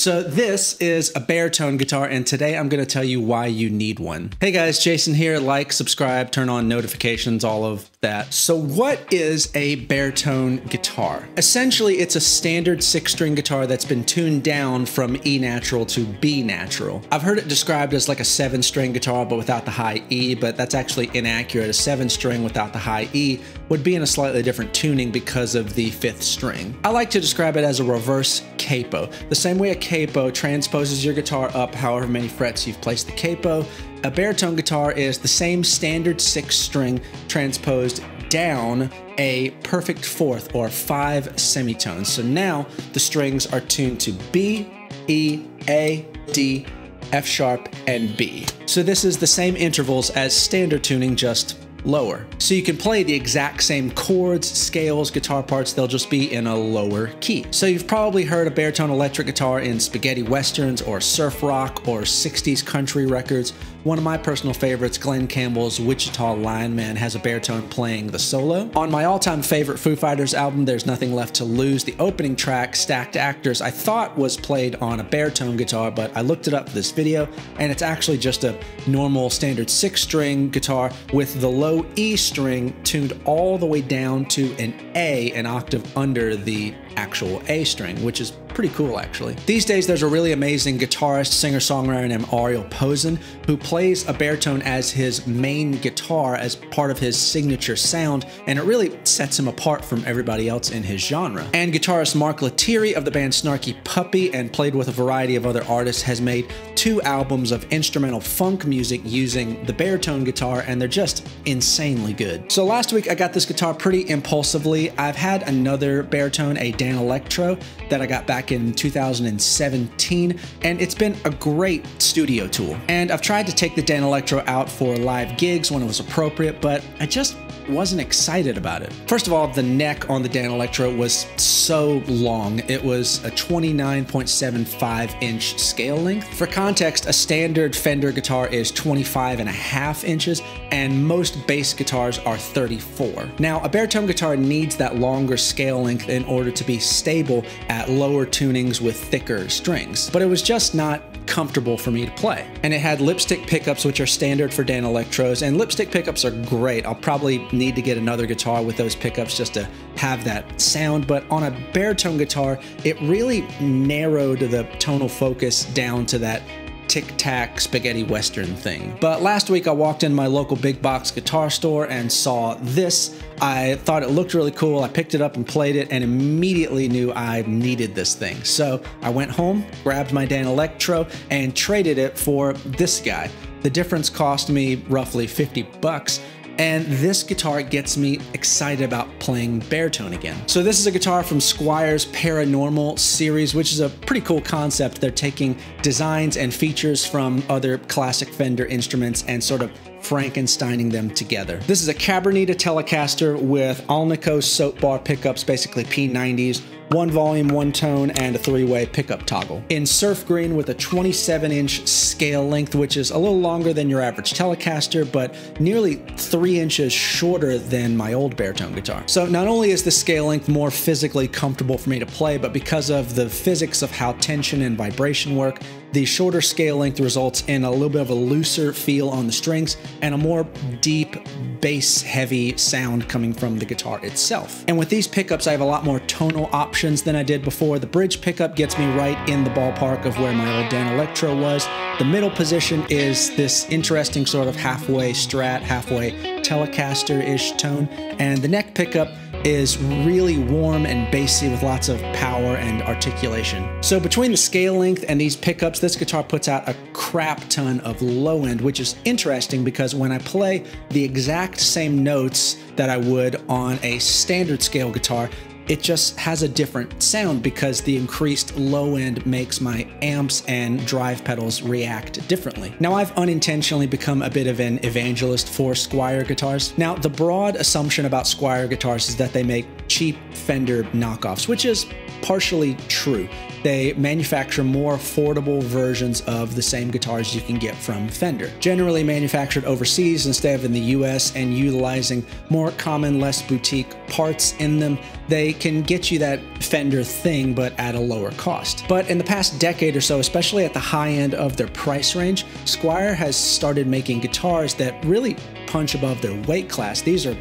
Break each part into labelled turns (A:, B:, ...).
A: So this is a baritone guitar and today I'm to tell you why you need one. Hey guys, Jason here. Like, subscribe, turn on notifications, all of that. So what is a baritone guitar? Essentially, it's a standard six string guitar that's been tuned down from E natural to B natural. I've heard it described as like a seven string guitar but without the high E, but that's actually inaccurate. A seven string without the high E would be in a slightly different tuning because of the fifth string. I like to describe it as a reverse capo. The same way a capo transposes your guitar up however many frets you've placed the capo, a baritone guitar is the same standard six string transposed down a perfect fourth or five semitones. So now the strings are tuned to B, E, A, D, F sharp, and B. So this is the same intervals as standard tuning, just lower. So you can play the exact same chords, scales, guitar parts, they'll just be in a lower key. So you've probably heard a baritone electric guitar in spaghetti westerns or surf rock or 60s country records. One of my personal favorites, Glen Campbell's Wichita Lineman, has a baritone playing the solo. On my all-time favorite Foo Fighters album, There's Nothing Left to Lose, the opening track, Stacked Actors, I thought was played on a baritone guitar, but I looked it up for this video, and it's actually just a normal standard six-string guitar with the low E string tuned all the way down to an A, an octave under the actual A string, which is pretty cool actually. These days there's a really amazing guitarist, singer-songwriter named Ariel Posen who plays a baritone as his main guitar as part of his signature sound and it really sets him apart from everybody else in his genre. And guitarist Mark Lettieri of the band Snarky Puppy and played with a variety of other artists has made two albums of instrumental funk music using the baritone guitar and they're just insanely good. So last week I got this guitar pretty impulsively. I've had another baritone, a Danelectro, that I got back in 2017, and it's been a great studio tool. And I've tried to take the Danelectro out for live gigs when it was appropriate, but I just wasn't excited about it. First of all, the neck on the Danelectro was so long. It was a 29.75 inch scale length. For context, a standard Fender guitar is 25 and a half inches, and most bass guitars are 34. Now, a baritone guitar needs that longer scale length in order to be stable at lower tunings with thicker strings, but it was just not comfortable for me to play. And it had lipstick pickups, which are standard for Danelectros, and lipstick pickups are great. I'll probably need to get another guitar with those pickups just to have that sound, but on a baritone guitar, it really narrowed the tonal focus down to that tic tac spaghetti western thing. But last week I walked in my local big box guitar store and saw this. I thought it looked really cool. I picked it up and played it and immediately knew I needed this thing. So I went home, grabbed my Danelectro, and traded it for this guy. The difference cost me roughly 50 bucks, and this guitar gets me excited about playing baritone again. So this is a guitar from Squier's Paranormal series, which is a pretty cool concept. They're taking designs and features from other classic Fender instruments and sort of Frankensteining them together. This is a Cabronita Telecaster with Alnico soap bar pickups, basically P90s, one volume, one tone, and a three-way pickup toggle. In surf green with a 27-inch scale length, which is a little longer than your average Telecaster, but nearly three inches shorter than my old baritone guitar. So not only is the scale length more physically comfortable for me to play, but because of the physics of how tension and vibration work, the shorter scale length results in a little bit of a looser feel on the strings and a more deep bass heavy sound coming from the guitar itself. And with these pickups, I have a lot more tonal options than I did before. The bridge pickup gets me right in the ballpark of where my old Danelectro was. The middle position is this interesting sort of halfway strat, halfway Telecaster-ish tone. And the neck pickup is really warm and bassy with lots of power and articulation. So between the scale length and these pickups, this guitar puts out a crap ton of low end, which is interesting because when I play the exact same notes that I would on a standard scale guitar, it just has a different sound because the increased low end makes my amps and drive pedals react differently. Now I've unintentionally become a bit of an evangelist for Squier guitars. Now the broad assumption about Squier guitars is that they make cheap Fender knockoffs, which is partially true. They manufacture more affordable versions of the same guitars you can get from Fender, generally manufactured overseas instead of in the US and utilizing more common, less boutique parts in them. They can get you that Fender thing, but at a lower cost. But in the past decade or so, especially at the high end of their price range, Squier has started making guitars that really punch above their weight class. These are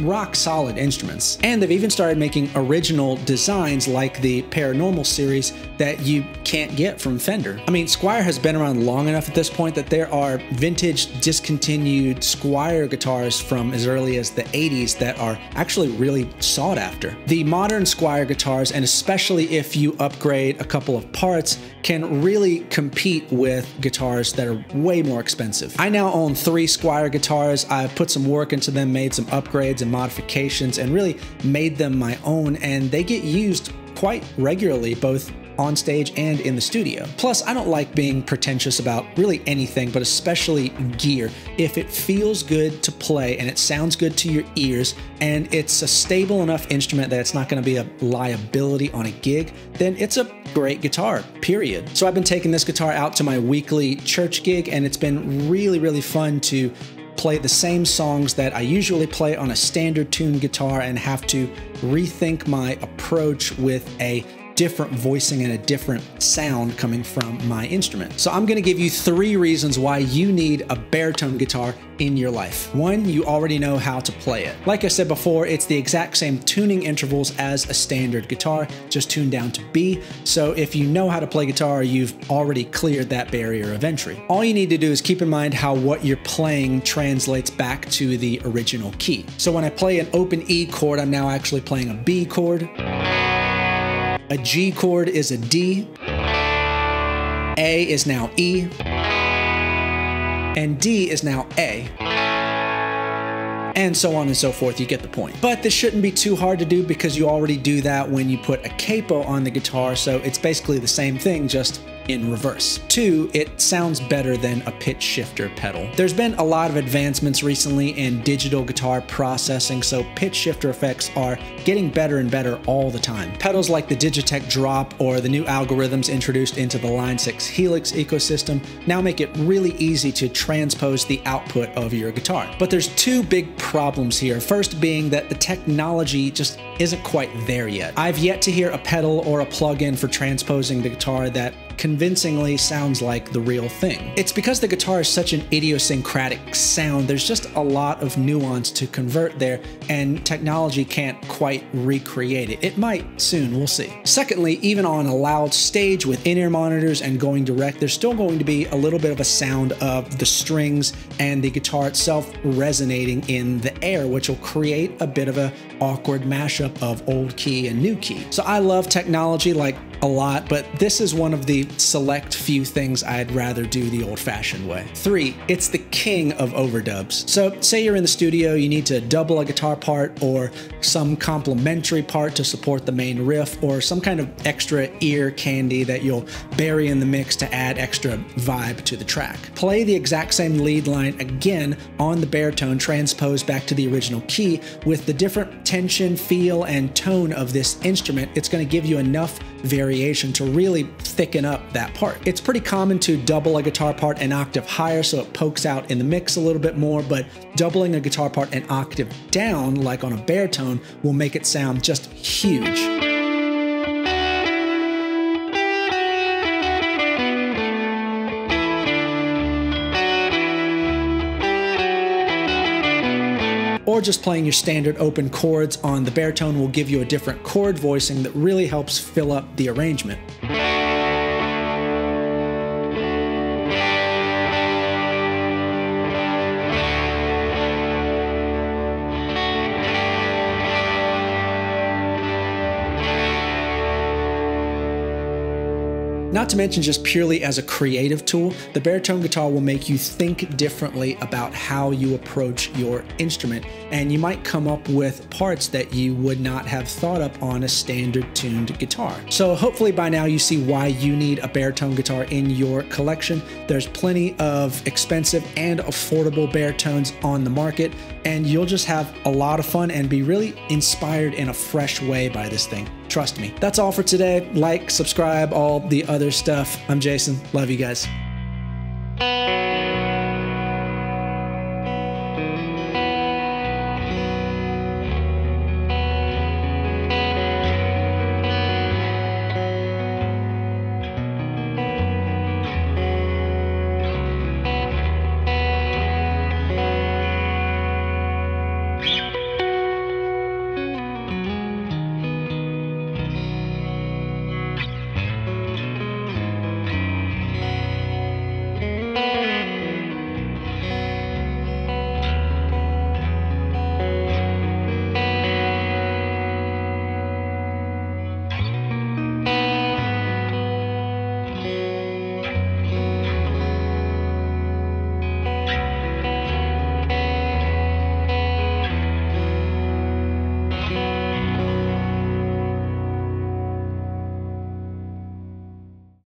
A: rock solid instruments. And they've even started making original designs like the Paranormal series that you can't get from Fender. I mean, Squier has been around long enough at this point that there are vintage discontinued Squier guitars from as early as the 80s that are actually really sought after. The modern Squier guitars, and especially if you upgrade a couple of parts, can really compete with guitars that are way more expensive. I now own three Squier guitars. I've put some work into them, made some upgrades and modifications, and really made them my own, and they get used quite regularly, both on stage and in the studio. Plus, I don't like being pretentious about really anything, but especially gear. If it feels good to play and it sounds good to your ears and it's a stable enough instrument that it's not going to be a liability on a gig, then it's a great guitar, period. So I've been taking this guitar out to my weekly church gig and it's been really, really fun to play the same songs that I usually play on a standard tune guitar and have to rethink my approach with a different voicing and a different sound coming from my instrument. So I'm gonna give you three reasons why you need a baritone guitar in your life. One, you already know how to play it. Like I said before, it's the exact same tuning intervals as a standard guitar, just tuned down to B. So if you know how to play guitar, you've already cleared that barrier of entry. All you need to do is keep in mind how what you're playing translates back to the original key. So when I play an open E chord, I'm now actually playing a B chord. A G chord is a D. A is now E. And D is now A. And so on and so forth, you get the point. But this shouldn't be too hard to do because you already do that when you put a capo on the guitar, so it's basically the same thing, just in reverse. Two, it sounds better than a pitch shifter pedal. There's been a lot of advancements recently in digital guitar processing, so pitch shifter effects are getting better and better all the time. Pedals like the Digitech Drop or the new algorithms introduced into the Line 6 Helix ecosystem now make it really easy to transpose the output of your guitar. But there's two big problems here. First being that the technology just isn't quite there yet. I've yet to hear a pedal or a plugin for transposing the guitar that convincingly sounds like the real thing. It's because the guitar is such an idiosyncratic sound, there's just a lot of nuance to convert there, and technology can't quite recreate it. It might soon, we'll see. Secondly, even on a loud stage with in-ear monitors and going direct, there's still going to be a little bit of a sound of the strings and the guitar itself resonating in the air, which will create a bit of a awkward mashup of old key and new key. So I love technology like a lot, but this is one of the select few things I'd rather do the old fashioned way. Three, it's the king of overdubs. So say you're in the studio, you need to double a guitar part or some complementary part to support the main riff or some kind of extra ear candy that you'll bury in the mix to add extra vibe to the track. Play the exact same lead line again on the baritone transposed back to the original key with the different tension, feel, and tone of this instrument. It's going to give you enough variation to really thicken up that part. It's pretty common to double a guitar part an octave higher so it pokes out in the mix a little bit more, but doubling a guitar part an octave down, like on a baritone, will make it sound just huge. Or just playing your standard open chords on the baritone will give you a different chord voicing that really helps fill up the arrangement. Not to mention just purely as a creative tool, the baritone guitar will make you think differently about how you approach your instrument, and you might come up with parts that you would not have thought up on a standard tuned guitar. So hopefully by now you see why you need a baritone guitar in your collection. There's plenty of expensive and affordable baritones on the market, and you'll just have a lot of fun and be really inspired in a fresh way by this thing. Trust me. That's all for today. Like, subscribe, all the other stuff. I'm Jason. Love you guys.